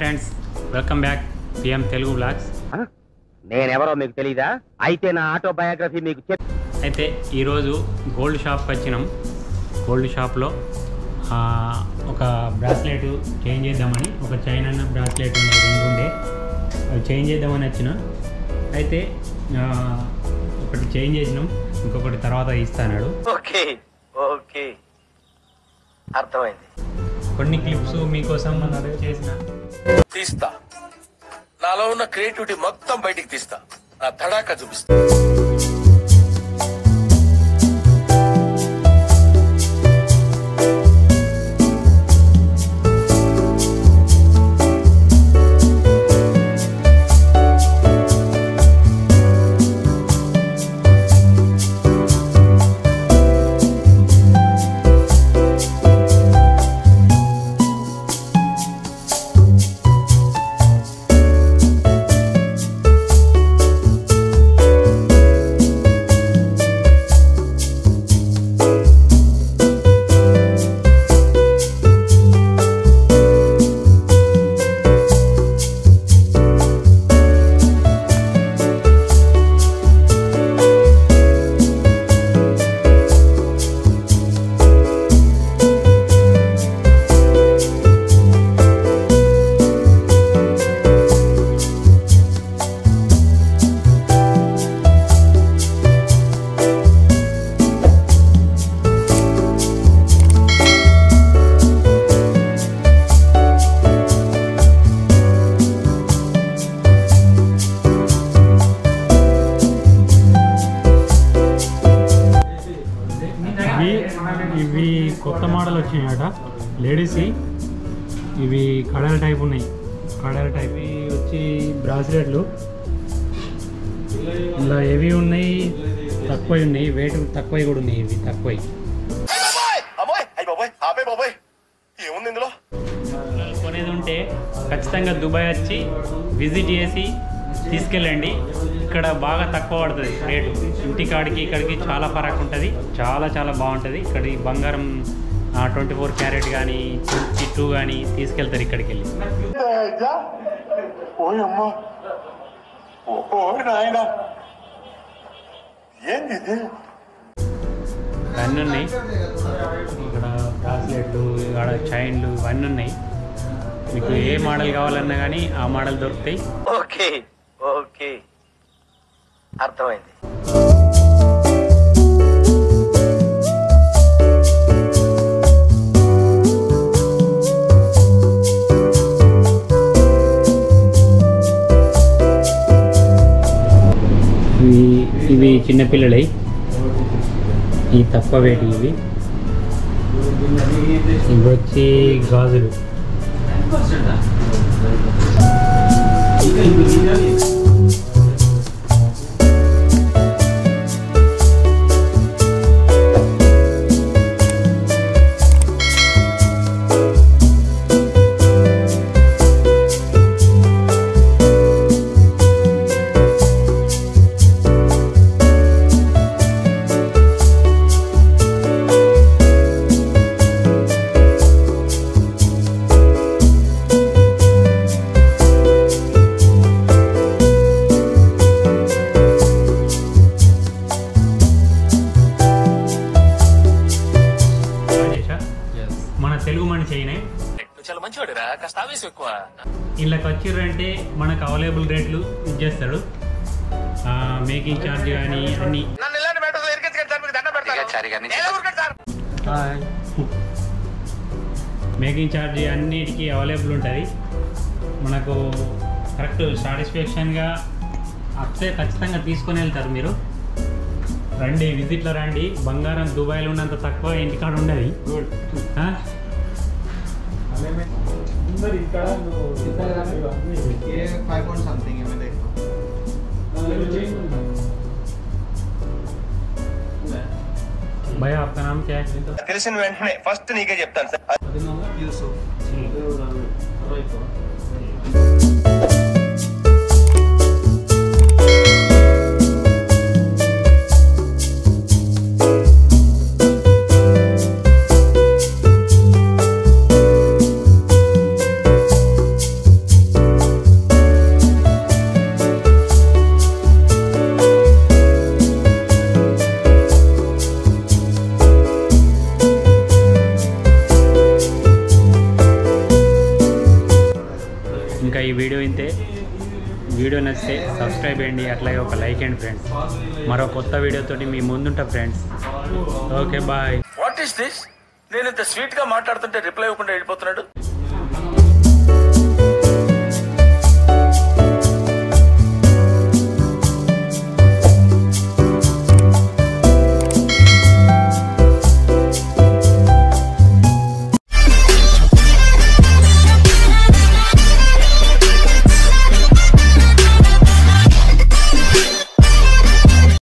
Friends welcome back PM Telugu blogs నేనెవరో మీకు తెలీదా? అయితే నా ఆటోబయోగ్రఫీ మీకు చెప్ అయితే ఈరోజు గోల్డ్ షాప్కి వచ్చినాం. గోల్డ్ షాప్లో ఆ, ఒక బ్రాస్లెట్ చేంజ్ చేద్దామని ఒక చైన్ అన్న బ్రాస్లెట్ ఉండే రింగ్ ఉండే. అవి చేంజ్ చేద్దామని వచ్చిన. అయితే ఆ, ఒకటి చేంజ్ చేసినాం. ఇంకొకటి తర్వాత ఇస్తాడు ఓకే ఓకే. అర్థమైంది. కొన్ని క్లిప్స్ మీకోసం మనం చేసిన. తీస్తా. నాలో ఉన్న క్రియేటివిటీ మొత్తం బయటికి తీస్తా. నా తడాక చూపిస్తా. ఇవి ఇవి కొత్త మోడల్ వచ్చినాయట. లేడీస్ ఇవి కడల టైప్ ఉన్నాయి. కడల టైప్ వచ్చి బ్రాస్లెట్లు. ఇలా హెవీ ఉన్నాయి? తక్కువ ఉన్నాయి. వెయిట్ తక్కువ కూడా ఉన్నాయి ఇవి తక్కువ. కొనేది ఉంటే ఖచ్చితంగా దుబాయ్ వచ్చి విజిట్ చేసి తీసుకెళ్ళండి. ఇక్కడ బాగా తక్కువ పడుతుంది రేటు. ఇంటికాడికి ఇక్కడికి చాలా ఫరక్ ఉంటుంది. చాలా చాలా బాగుంటుంది. ఇక్కడ ఈ బంగారం ట్వంటీ ఫోర్ క్యారెట్ కానీ ట్వంటీ టూ కానీ తీసుకెళ్తారు ఇక్కడికి వెళ్ళి అన్నీ ఉన్నాయి ఇక్కడ బ్రాస్లెట్లు ఇక్కడ చైన్లు ఇవన్నీ ఉన్నాయి. మీకు ఏ మోడల్ కావాలన్నా కానీ ఆ మోడల్ దొరుకుతాయి. ఓకే. ఓకే. అర్థమైంది. ఇవి ఇవి చిన్నపిల్లలై. ఈ తక్కువ వేటి ఇవి. ఇవి వచ్చి గాజులు. చాలా మంచివాడురా కాస్త ఆవేశం ఎక్కువ. ఇళ్ళకి వచ్చిర్రంటే మనకు అవైలబుల్ రేట్లు ఇచ్చేస్తాడు. ఆ, మేకింగ్ ఛార్జ్ కానీ అన్ని. నన్ను ఇలాంటి మ్యాటర్స్ ఎరికెత్తుకెళ్ళి సార్ మీకు దండం పెడతాను. నేనే ఊరుకోండి సార్. మేకింగ్ ఛార్జ్ అన్నిటికీ అవైలబుల్ ఉంటుంది. మనకు కరెక్ట్ సాటిస్ఫాక్షన్గా వస్తే ఖచ్చితంగా తీసుకొని వెళ్తారు మీరు. రండి విజిట్లో రండి. బంగారం దుబాయ్లో ఉన్నంత తక్కువ ఇంటికాడ ఉండదు. ఆ? ये फाइव पॉइंट समथिंग है मैं देखता भैया आपका नाम क्या है తెలిసిన వెంటనే ఫస్ట్ నీకే చెప్తాను సార్ हूँ వీడియో నచ్చితే సబ్స్క్రైబ్ చేయండి అట్లాగే ఒక లైక్ అండ్ ఫ్రెండ్స్ మరో కొత్త వీడియోతోటి మీ ముందుంటా friends okay bye what is this నేను ఇంత స్వీట్గా మాట్లాడుతుంటే రిప్లై ఇవ్వకుండా వెళ్ళిపోతున్నాడు.